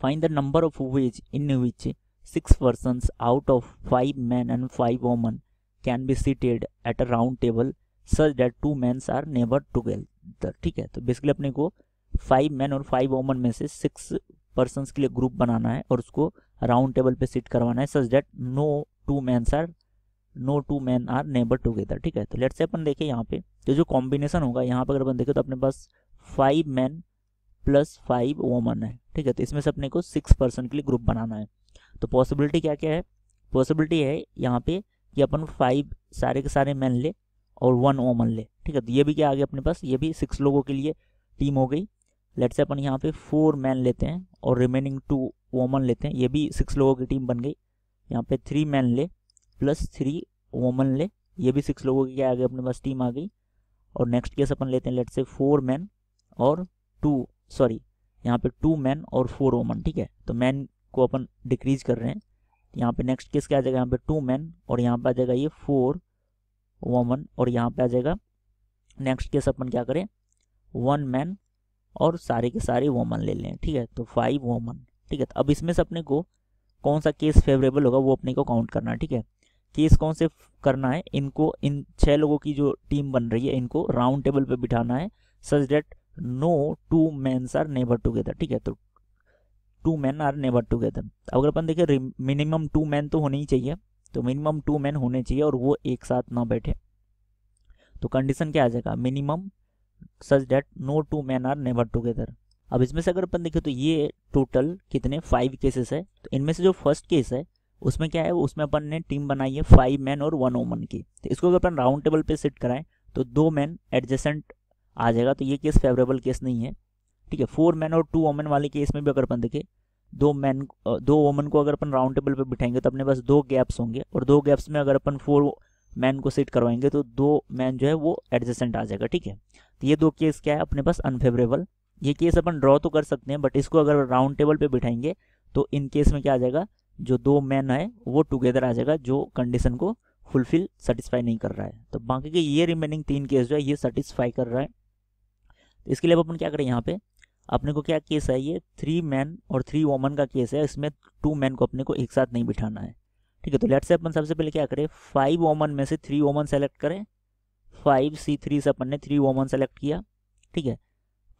Find the number of ways in which six person out of five man and five woman can be seated at a round table such that two mans are neighbour together ठीक है? तो basically अपने को five man और five woman में से six person के लिए ग्रुप बनाना है और उसको राउंड टेबल पे सिट करवाना है such that no two mans are no two man are neighbour together ठीक है? तो लेट से अपन देखें यहाँ पे तो जो कॉम्बिनेशन होगा, यहाँ पर अगर अपन देखें तो अपने पास five man plus five woman है। ठीक है तो इसमें से अपने को सिक्स पर्सन के लिए ग्रुप बनाना है। तो पॉसिबिलिटी क्या क्या है? पॉसिबिलिटी है यहाँ पे कि अपन फाइव सारे के सारे मैन ले और वन वोमन ले। ठीक है तो ये भी क्या आ गया अपने पास? ये भी सिक्स लोगों के लिए टीम हो गई। लेट से अपन यहाँ पे फोर मैन लेते हैं और रिमेनिंग टू वोमन लेते हैं। ये भी सिक्स लोगों की टीम बन गई। यहाँ पे थ्री मैन ले प्लस थ्री वोमन ले। ये भी सिक्स लोगों की क्या आ गई अपने पास टीम आ गई। और नेक्स्ट केस अपन लेते हैं लेट से फोर मैन और टू सॉरी, यहाँ पे टू मैन और फोर वोमन ठीक है? तो मैन को अपन डिक्रीज कर रहे हैं। यहाँ पे नेक्स्ट केस क्या आ जाएगा? यहाँ पे टू मैन और यहाँ पे आ जाएगा ये फोर वोमन और यहाँ पे आ जाएगा नेक्स्ट केस अपन क्या करें? वन मैन और सारे के सारे वोमन ले लें, ठीक है? तो फाइव वोमन ठीक है? तो अब इसमें से अपने को कौन सा केस फेवरेबल होगा वो अपने को काउंट करना है, ठीक है? केस कौन से करना है? इनको इन छह लोगों की जो टीम बन रही है, इनको राउंड टेबल पे बिठाना है such that no two mans are neighbour together ठीक है? तो two man are neighbour together अगर अपन देखें मिनिमम टू मैन तो होने ही चाहिए। तो मिनिमम टू मैन होने चाहिए और वो एक साथ ना बैठे। तो कंडीशन क्या आ जाएगा? Minimum such that no two man are neighbour together अब इसमें से अगर अपन देखें तो ये टोटल कितने? फाइव केसेस है। तो इनमें से जो फ़र्स्ट केस है, उसमें क्या है? उसमें अपन ने टीम बनाई है फाइव मैन और वन वोमन की। तो इसको अगर अपन राउंड टेबल पे सेट कराएँ तो दो मैन एडजस्टेंट आ जाएगा। तो ये केस फेवरेबल केस नहीं है, ठीक है? फोर मैन और टू वोमन वाले केस में भी अगर अपन देखें, दो मैन दो वोमन को अगर अपन राउंड टेबल पर बिठाएँगे तो अपने पास दो गैप्स होंगे और दो गैप्स में अगर अपन फोर मैन को सेट करवाएँगे तो दो मैन जो है वो एडजस्टेंट आ जाएगा, ठीक है? तो ये दो केस क्या है? अपने पास अनफेवरेबल ये केस अपन ड्रॉ तो कर सकते हैं बट इसको अगर राउंड टेबल पे बिठाएँगे तो इन केस में क्या आ जाएगा? जो दो मैन है, वो टुगेदर आ जाएगा, जो कंडीशन को फुलफिल सेटिस्फाई नहीं कर रहा है। तो बाकी के ये रिमेनिंग तीन केस जो है, ये सेटिस्फाई कर रहा है। तो इसके लिए अब अपन क्या करें यहाँ पे? अपने को क्या केस है ये? थ्री मैन और थ्री वोमन का केस है, इसमें टू मैन को अपने को एक साथ नहीं बिठाना है। ठीक है तो लेट से अपन सबसे पहले क्या करें? फाइव वोमन में से थ्री वोमन सेलेक्ट करें। फाइव सी थ्री से अपन ने थ्री वोमन सेलेक्ट किया। ठीक है?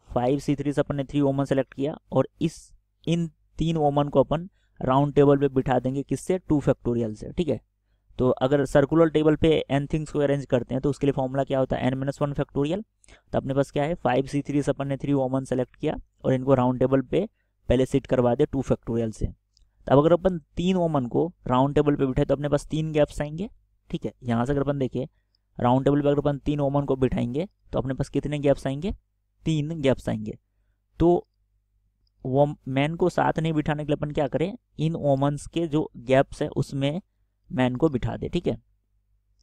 फाइव सी थ्री से अपन ने थ्री वोमन सेलेक्ट किया और इस, इन तीन वोमन को अपन राउंड टेबल पे बिठा देंगे किससे? टू फैक्टोरियल से। ठीक है? तो अगर सर्कुलर टेबल पे एन थिंग्स को अरेंज करते हैं तो उसके लिए फॉर्मूला क्या होता है? एन माइनस वन फैक्टोरियल तो अपने पास क्या है? फाइव सी थ्री से अपन ने थ्री वोमन सेलेक्ट किया और इनको राउंड टेबल पे पहले सिट करवा दे टू फैक्टोरियल से। तो अब अगर अपन तीन वोमन को राउंड टेबल पे बिठाए तो अपने पास तीन गैप्स आएँगे। ठीक है? यहाँ से अगर अपन देखें राउंड टेबल पे अगर अपन तीन वोमन को बिठाएँगे तो अपने पास कितने गैप्स आएँगे? तीन गैप्स आएँगे। तो वो मैन को साथ नहीं बिठाने के लिए अपन क्या करें? इन वोमन्स के जो गैप्स है, उसमें मैन को बिठा दे, ठीक है?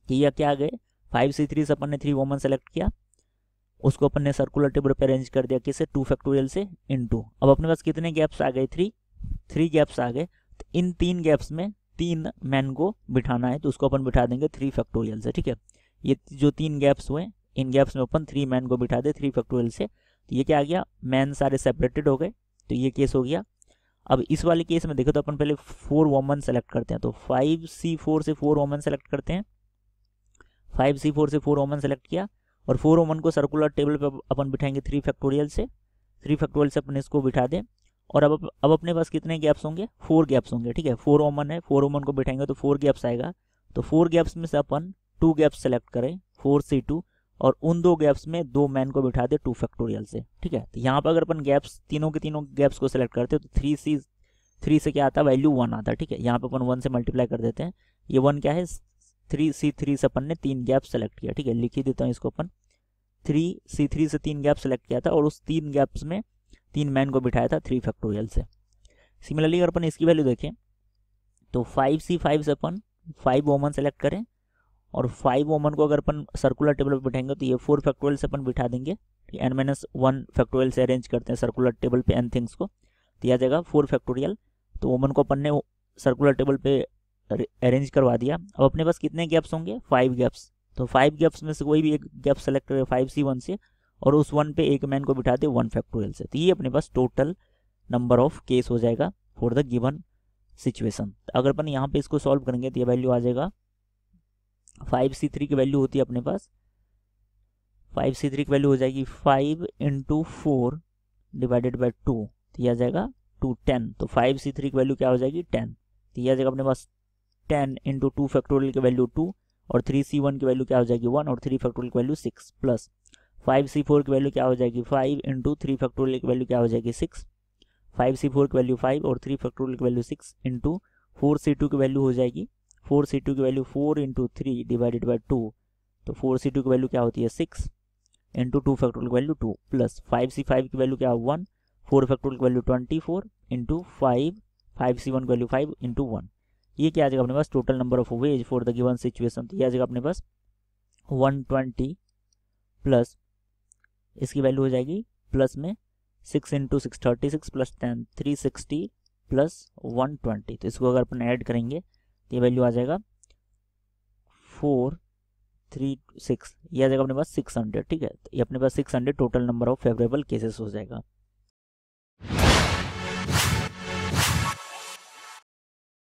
कि यह क्या आ गए? फाइव सी थ्री से अपन ने थ्री वोमन सेलेक्ट किया। उसको अपन ने सर्कुलर टेबल पे अरेंज कर दिया किसे? टू फैक्टोरियल से इन टू अब अपने पास कितने गैप्स आ गए? थ्री थ्री गैप्स आ गए। तो इन तीन गैप्स में तीन मैन को बिठाना है तो उसको अपन बिठा देंगे थ्री फैक्टोरियल से, ठीक है? ये जो तीन गैप्स हुए, इन गैप्स में अपन थ्री मैन को बिठा दे थ्री फैक्टोरियल से। तो ये क्या आ गया? मैन सारे सेपरेटेड हो गए। तो ये केस हो गया। अब इस वाले केस में देखो तो अपन पहले फोर वोमन सेलेक्ट करते हैं तो फाइव सी फोर से फोर वोमन सेलेक्ट करते हैं। फाइव सी फोर से फोर वोमन सेलेक्ट किया, और फोर वोमन को सर्कुलर टेबल पे अपन बिठाएँगे थ्री फैक्टोरियल से। थ्री फैक्टोरियल से अपन इसको बिठा दें, और अब अब अपने पास कितने गैप्स होंगे? फोर गैप्स होंगे, ठीक है? फोर वोमन है फोर वोमन को बिठाएँगे तो फोर गैप्स आएगा। तो फोर गैप्स में से अपन टू गैप्स सेलेक्ट करें फोर सी टू और उन दो गैप्स में दो मैन को बिठा दे टू फैक्टोरियल से, ठीक है? तो यहाँ पर अगर अपन गैप्स तीनों के तीनों गैप्स को सिलेक्ट करते हैं तो थ्री सी थ्री से क्या आता है? वैल्यू वन आता है, ठीक है? यहाँ पर अपन वन से मल्टीप्लाई कर देते हैं। ये वन क्या है? थ्री सी थ्री से अपन ने तीन गैप सेलेक्ट किया, ठीक है? लिख ही देता हूँ इसको अपन। थ्री सी थ्री से तीन गैप सेलेक्ट किया था और उस तीन गैप्स में तीन मैन को बिठाया था थ्री फैक्टोरियल से। सिमिलरली अगर अपन इसकी वैल्यू देखें तो फाइव सी फाइव से अपन फाइव वोमन सेलेक्ट करें। और फाइव वोमन को अगर अपन सर्कुलर टेबल पर बिठाएँगे तो ये फोर फैक्टोरियल से अपन बिठा देंगे। एन माइनस वन फैक्टोरियल से अरेंज करते हैं सर्कुलर टेबल पे एन थिंग्स को। तो दिया जाएगा फोर फैक्टोरियल तो वोमन को अपन ने सर्कुलर टेबल पे अरेंज करवा दिया। अब अपने पास कितने गैप्स होंगे? फाइव गैप्स तो फाइव गैप्स में से कोई भी एक गैप सेलेक्ट करें फाइव सी वन से, और उस वन पे एक मैन को बिठा दे वन फैक्टोरियल से। तो ये अपने पास टोटल नंबर ऑफ़ केस हो जाएगा फॉर द गिवन सिचुएशन अगर अपन यहाँ पे इसको सॉल्व करेंगे तो ये वैल्यू आ जाएगा फाइव सी थ्री की वैल्यू होती है अपने पास फाइव सी थ्री की वैल्यू हो जाएगी five into four divided by two तो ये आ जाएगा टू टेन तो फाइव सी थ्री की वैल्यू क्या हो जाएगी टेन तो ये आ जाएगा अपने पास टेन इंटू टू फैक्टोरियल की वैल्यू टू और थ्री सी वन की वैल्यू क्या हो जाएगी वन और थ्री फैक्टोरियल की value six plus five C four की वैल्यू क्या हो जाएगी फाइव इंटू थ्री फैक्टोरियल की वैल्यू क्या हो जाएगी सिक्स फाइव सी फोर की वैल्यू फाइव और थ्री फैक्टोरियल की value six into four C two की वैल्यू हो जाएगी फोर सी टू की value four into three divided by two तो फोर सी टू की वैल्यू क्या होती है? सिक्स इंटू टू फैक्टोरियल की value two, plus five C five की वैल्यू क्या? वन, फोर फैक्टोरियल की value twenty four into five five C one की वैल्यू फाइव इंटू वन। ये क्या आ जाएगा अपने पास? Total number of ways for the given situation तो ये आ जाएगा अपने पास वन ट्वेंटी प्लस, इसकी वैल्यू हो जाएगी प्लस में six into six thirty six plus ten, three sixty plus one twenty. तो इसको अगर अपन ऐड करेंगे ये वैल्यू आ जाएगा फोर थ्री सिक्स ये आ जाएगा अपने पास सिक्स हंड्रेड ठीक है? ये अपने पास six hundred total number of favourable cases हो जाएगा।